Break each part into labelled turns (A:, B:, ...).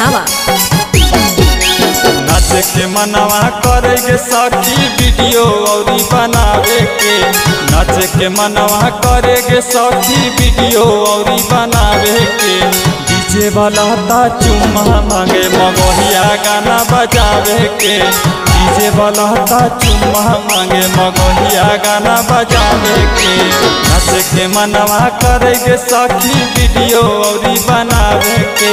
A: अस्थावा
B: नाच के करे के सखी वीडियो औरी बनावे के। नाच के मनावा करे के सखी वीडियो और बनावे के। डीजे वाला ता चुम्मा मांगे, मगोहिया गाना बजावे के। डीजे वाला ता चुम्मा मांगे मगहिया गाना बजावे के। नाच के मनवा करेगे सखी वीडियो औरी बनावे के।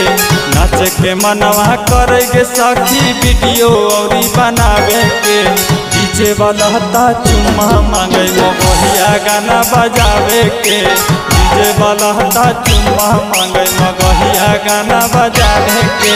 B: नाच के मनवा करेगे सखी वीडियो औरी बनावे के। डीजे ता चुम्मा मांगे मगहिया गाना बजावे के। डीजे ता चुम्मा मांगे मगहिया गाना बजावे के।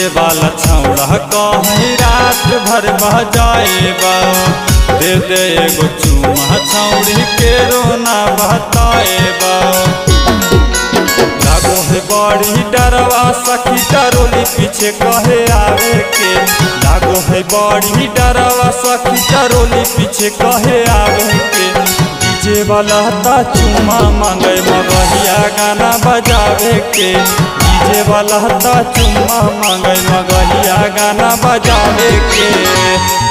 B: डीजे वाला छौड़ा कहै, रात भर बजाए बाओ दे दे एगो चुम्मा छौड़ी के रोना बताए है बड़ी डरवा सखी डरोली पीछे कहे आवे के। लागो है बड़ी डरवा सखी डरोली पीछे कहे आवे के। डीजे वाला ता चुम्मा मांगे, मगहिया गाना बजावे के। डीजे वाला चुम्मा मांगे मगलिया गाना बजावे के।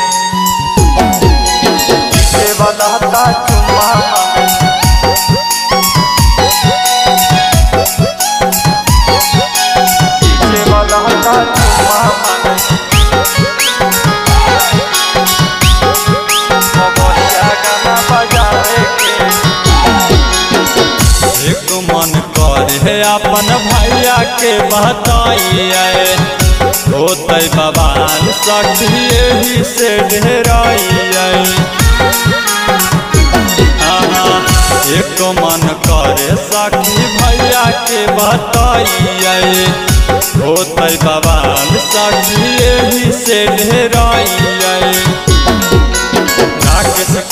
B: करे अपन भैया के बताइए होते बवाल सखी यही से ढेराइए। हाँ, एक मन करे सखी भैया के बताइए होते बवाल सखी यही से ढेराइए।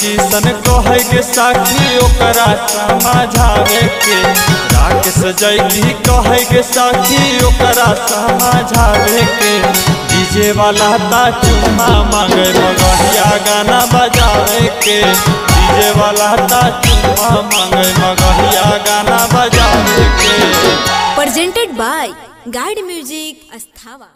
B: किशन कहे के साखी ओकरा समझावे के राकेश जैकी कहे के साखी ओकरा समझावे के डीजे वाला ता चुम्मा मांगे मगहिया गाना बजावे के डीजे वाला ता चुम्मा मांगे मगहिया गाना बजावे के
A: presented by Guide Music अस्थावा